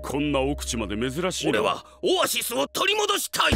こんな奥地まで珍しい俺はオアシスを取り戻したい。